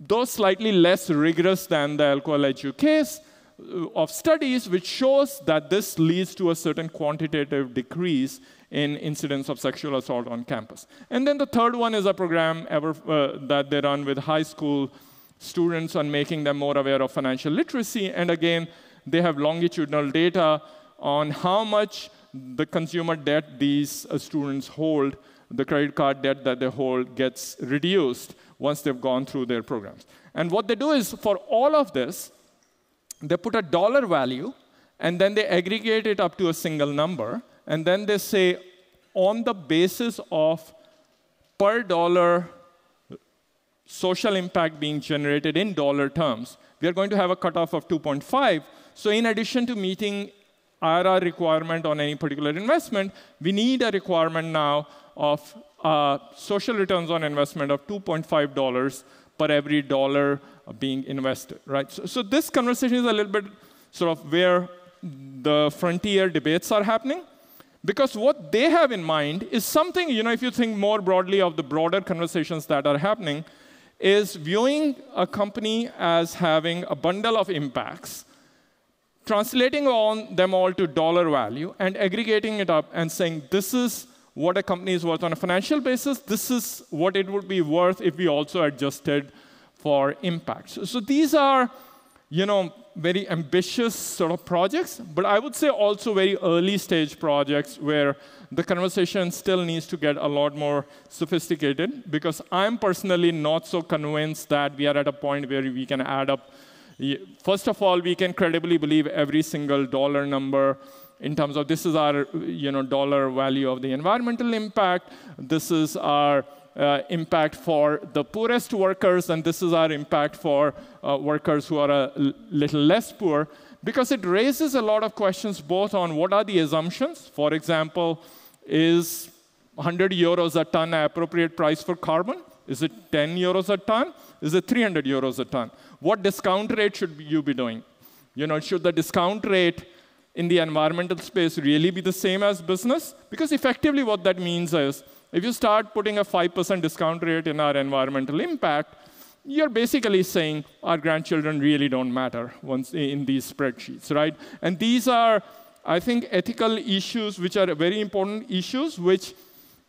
Speaker 2: though slightly less rigorous than the alcohol edu case, uh, of studies which shows that this leads to a certain quantitative decrease in incidence of sexual assault on campus. And then the third one is a program ever, uh, that they run with high school students on making them more aware of financial literacy. And again, they have longitudinal data on how much the consumer debt these uh, students hold the credit card debt that they hold gets reduced once they've gone through their programs. And what they do is for all of this, they put a dollar value and then they aggregate it up to a single number. And then they say, on the basis of per dollar social impact being generated in dollar terms, we are going to have a cutoff of 2.5. So in addition to meeting IRR requirement on any particular investment, we need a requirement now of uh, social returns on investment of $2.5 per every dollar being invested, right? So, so, this conversation is a little bit sort of where the frontier debates are happening. Because what they have in mind is something, you know, if you think more broadly of the broader conversations that are happening, is viewing a company as having a bundle of impacts, translating on them all to dollar value, and aggregating it up and saying, this is what a company is worth on a financial basis, this is what it would be worth if we also adjusted for impact. So, so these are, you know, very ambitious sort of projects, but I would say also very early stage projects where the conversation still needs to get a lot more sophisticated because I'm personally not so convinced that we are at a point where we can add up. First of all, we can credibly believe every single dollar number in terms of this is our you know, dollar value of the environmental impact, this is our uh, impact for the poorest workers, and this is our impact for uh, workers who are a little less poor, because it raises a lot of questions both on what are the assumptions. For example, is 100 euros a ton an appropriate price for carbon? Is it 10 euros a ton? Is it 300 euros a ton? What discount rate should you be doing? You know, should the discount rate in the environmental space really be the same as business? Because effectively what that means is, if you start putting a 5% discount rate in our environmental impact, you're basically saying our grandchildren really don't matter once in these spreadsheets, right? And these are I think ethical issues, which are very important issues, which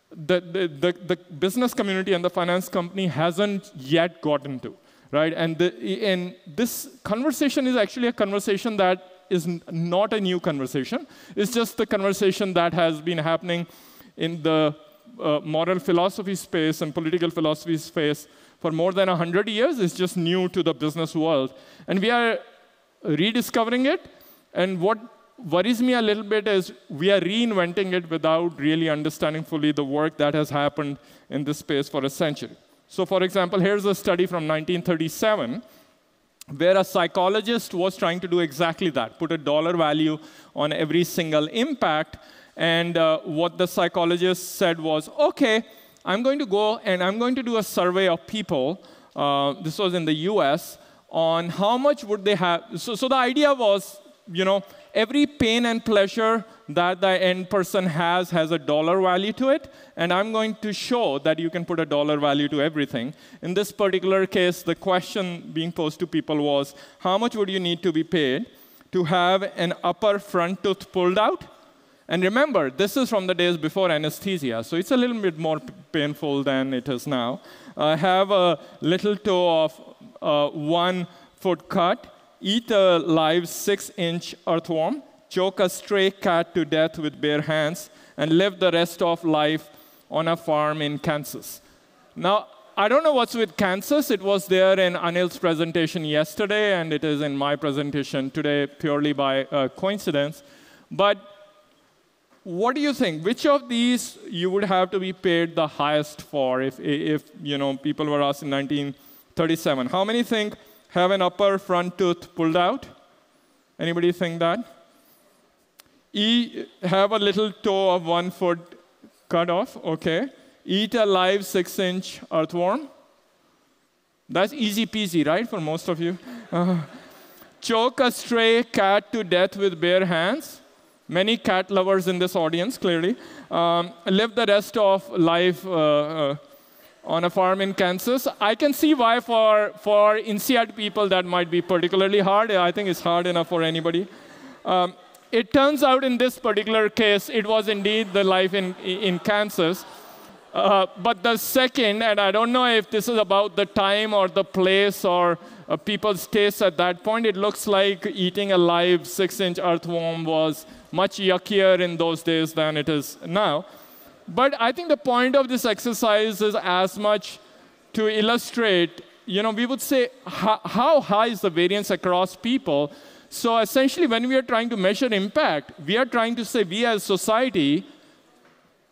Speaker 2: the, the, the, the, business community and the finance company hasn't yet gotten to, right? And, the, and this conversation is actually a conversation that is not a new conversation. It's just the conversation that has been happening in the uh, moral philosophy space and political philosophy space for more than 100 years. It's just new to the business world. And we are rediscovering it. And what worries me a little bit is we are reinventing it without really understanding fully the work that has happened in this space for a century. So, for example, here's a study from 1937 where a psychologist was trying to do exactly that put a dollar value on every single impact. And uh, what the psychologist said was, okay, I'm going to go and I'm going to do a survey of people. Uh, this was in the US on how much would they have. So, so the idea was, you know, every pain and pleasure that the end person has has a dollar value to it, and I'm going to show that you can put a dollar value to everything. In this particular case, the question being posed to people was, how much would you need to be paid to have an upper front tooth pulled out? And remember, this is from the days before anesthesia, so it's a little bit more painful than it is now. Uh, have a little toe of uh, one foot cut, eat a live six inch earthworm, choke a stray cat to death with bare hands, and live the rest of life on a farm in Kansas. Now, I don't know what's with Kansas. It was there in Anil's presentation yesterday, and it is in my presentation today purely by uh, coincidence. But what do you think? Which of these you would have to be paid the highest for if, if you know, people were asked in 1937? How many think have an upper front tooth pulled out? Anybody think that? E, have a little toe of one foot cut off, okay. Eat a live six inch earthworm. That's easy peasy, right, for most of you? Uh, choke a stray cat to death with bare hands. Many cat lovers in this audience, clearly. Um, live the rest of life uh, uh, on a farm in Kansas. I can see why for, for INSEAD people that might be particularly hard. I think it's hard enough for anybody. Um, it turns out in this particular case, it was indeed the life in, in Kansas. Uh, but the second, and I don't know if this is about the time or the place or uh, people's taste at that point, it looks like eating a live six inch earthworm was much yuckier in those days than it is now. But I think the point of this exercise is as much to illustrate, you know, we would say how, how high is the variance across people. So essentially, when we are trying to measure impact, we are trying to say we as society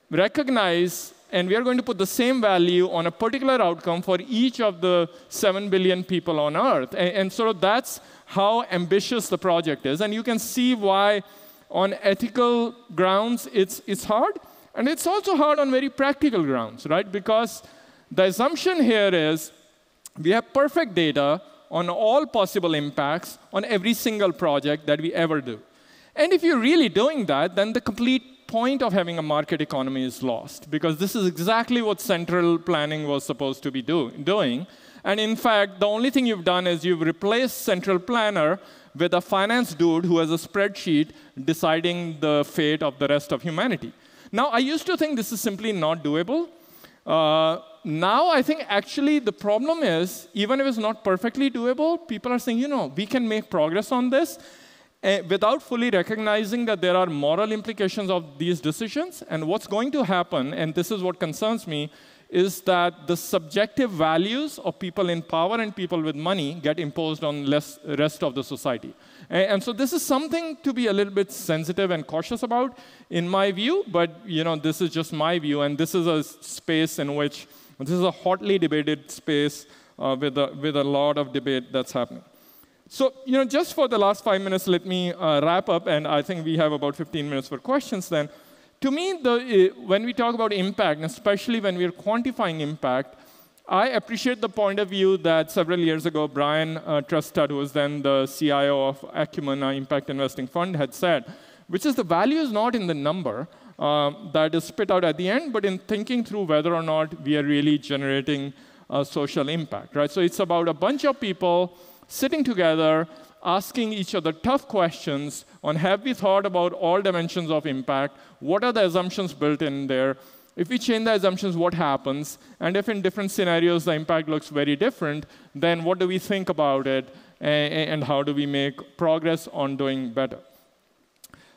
Speaker 2: recognize and we are going to put the same value on a particular outcome for each of the 7 billion people on Earth. And, and sort of that's how ambitious the project is. And you can see why, on ethical grounds, it's, it's hard. And it's also hard on very practical grounds, right? Because the assumption here is we have perfect data on all possible impacts on every single project that we ever do. And if you're really doing that, then the complete point of having a market economy is lost because this is exactly what central planning was supposed to be do doing. And in fact, the only thing you've done is you've replaced central planner with a finance dude who has a spreadsheet deciding the fate of the rest of humanity. Now, I used to think this is simply not doable. Uh, now I think actually the problem is, even if it's not perfectly doable, people are saying, you know, we can make progress on this uh, without fully recognizing that there are moral implications of these decisions. And what's going to happen, and this is what concerns me, is that the subjective values of people in power and people with money get imposed on less rest of the society. And, and, so this is something to be a little bit sensitive and cautious about, in my view. But you know, this is just my view, and this is a space in which this is a hotly debated space uh, with, a, with a lot of debate that's happening. So, you know, just for the last five minutes, let me uh, wrap up, and I think we have about 15 minutes for questions then. To me, the, uh, when we talk about impact, especially when we're quantifying impact, I appreciate the point of view that several years ago, Brian uh, Trelstad, who was then the CIO of Acumen uh, Impact Investing Fund, had said, which is the value is not in the number, um, that is spit out at the end, but in thinking through whether or not we are really generating a social impact, right? So it's about a bunch of people sitting together, asking each other tough questions on have we thought about all dimensions of impact? What are the assumptions built in there? If we change the assumptions, what happens? And if in different scenarios the impact looks very different, then what do we think about it? And how do we make progress on doing better?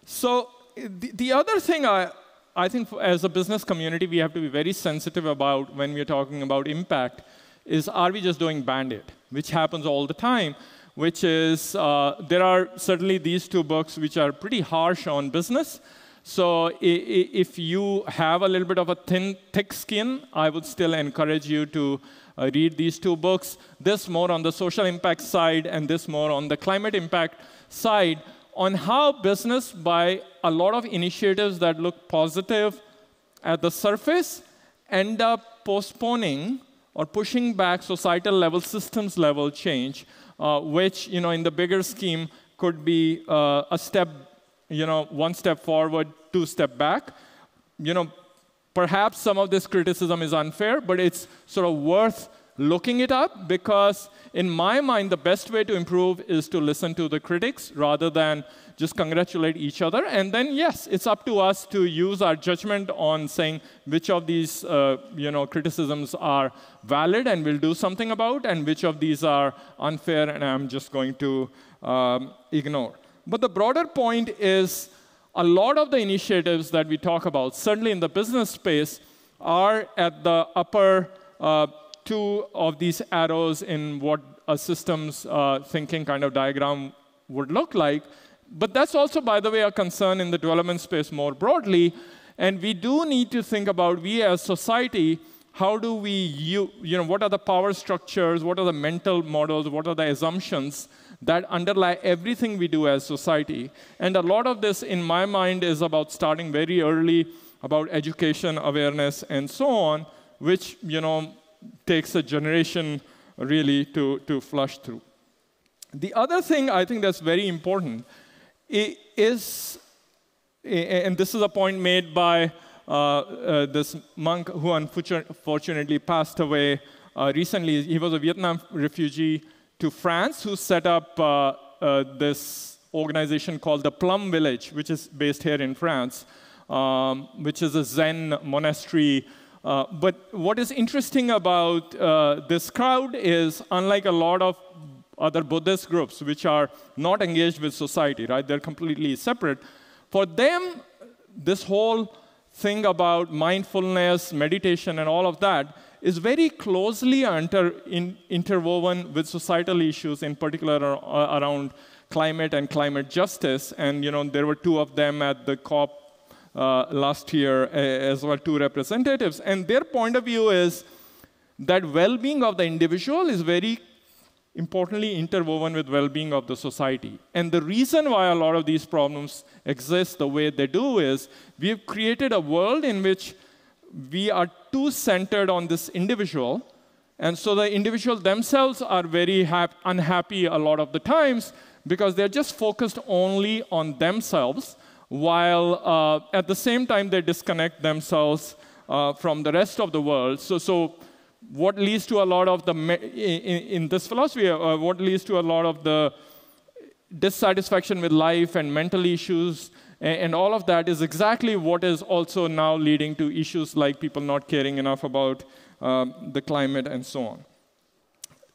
Speaker 2: So the, the other thing I, I think as a business community, we have to be very sensitive about when we're talking about impact is are we just doing Band-Aid, which happens all the time, which is uh, there are certainly these two books which are pretty harsh on business. So if you have a little bit of a thin, thick skin, I would still encourage you to uh, read these two books. This more on the social impact side, and this more on the climate impact side on how business, by a lot of initiatives that look positive at the surface, end up postponing or pushing back societal level, systems level change, uh, which, you know, in the bigger scheme could be uh, a step, you know, one step forward, two step back. You know, perhaps some of this criticism is unfair, but it's sort of worth looking it up because in my mind, the best way to improve is to listen to the critics rather than just congratulate each other. And then, yes, it's up to us to use our judgment on saying which of these uh, you know, criticisms are valid and we'll do something about, and which of these are unfair and I'm just going to um, ignore. But the broader point is a lot of the initiatives that we talk about, certainly in the business space, are at the upper uh, two of these arrows in what a systems uh, thinking kind of diagram would look like. But that's also, by the way, a concern in the development space more broadly. And we do need to think about, we as society, how do we, you, you know, what are the power structures, what are the mental models, what are the assumptions that underlie everything we do as society. And a lot of this, in my mind, is about starting very early, about education, awareness, and so on, which, you know, takes a generation really to, to flush through. The other thing I think that's very important is, and this is a point made by uh, uh, this monk who unfortunately passed away uh, recently. He was a Vietnam refugee to France who set up uh, uh, this organization called the Plum Village, which is based here in France, um, which is a Zen monastery uh, but what is interesting about uh, this crowd is, unlike a lot of other Buddhist groups, which are not engaged with society, right? They're completely separate. For them, this whole thing about mindfulness, meditation, and all of that is very closely inter in, interwoven with societal issues, in particular uh, around climate and climate justice. And you know, there were two of them at the COP uh, last year as well, two representatives. And their point of view is that well-being of the individual is very importantly interwoven with well-being of the society. And the reason why a lot of these problems exist the way they do is we've created a world in which we are too centered on this individual. And so the individual themselves are very unhappy a lot of the times because they're just focused only on themselves, while uh, at the same time they disconnect themselves uh, from the rest of the world. So, so what leads to a lot of the, in, in this philosophy, uh, what leads to a lot of the dissatisfaction with life and mental issues and, all of that is exactly what is also now leading to issues like people not caring enough about um, the climate and so on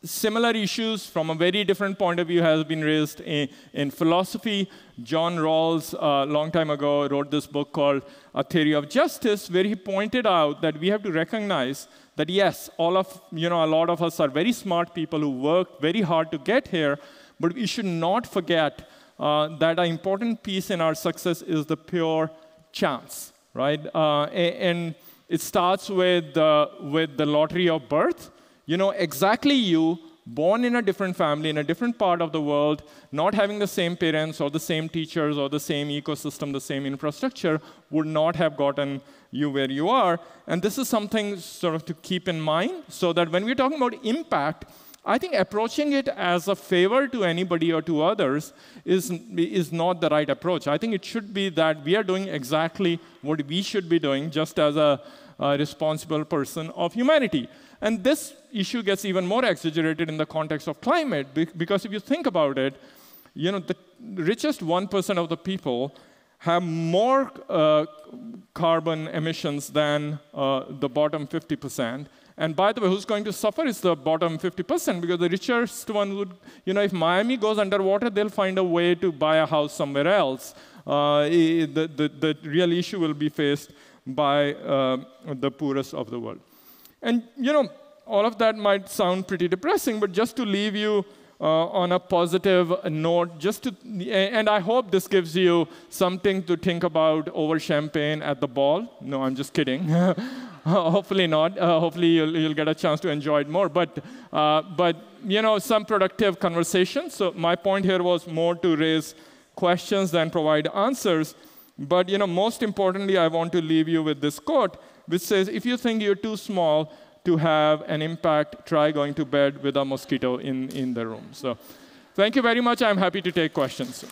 Speaker 2: similar issues from a very different point of view has been raised in, in philosophy. John Rawls, a long time ago, wrote this book called A Theory of Justice, where he pointed out that we have to recognize that yes, all of, you know, a lot of us are very smart people who work very hard to get here, but we should not forget uh, that an important piece in our success is the pure chance, right? Uh, and it starts with, uh, with the lottery of birth, you know, exactly you, born in a different family, in a different part of the world, not having the same parents or the same teachers or the same ecosystem, the same infrastructure, would not have gotten you where you are. And this is something sort of to keep in mind so that when we're talking about impact, I think approaching it as a favor to anybody or to others is, is not the right approach. I think it should be that we are doing exactly what we should be doing just as a, a responsible person of humanity. And this issue gets even more exaggerated in the context of climate, because if you think about it, you know, the richest 1% of the people have more uh, carbon emissions than uh, the bottom 50%. And by the way, who's going to suffer is the bottom 50% because the richest one would, you know, if Miami goes underwater, they'll find a way to buy a house somewhere else. Uh, the, the, the real issue will be faced by uh, the poorest of the world. And, you know, all of that might sound pretty depressing, but just to leave you uh, on a positive note, just to, and I hope this gives you something to think about over champagne at the ball. No, I'm just kidding. hopefully not. Uh, hopefully you'll, you'll, get a chance to enjoy it more. But, uh, but, you know, some productive conversation. So my point here was more to raise questions than provide answers. But, you know, most importantly, I want to leave you with this quote which says, if you think you're too small to have an impact, try going to bed with a mosquito in, in the room. So thank you very much. I'm happy to take questions.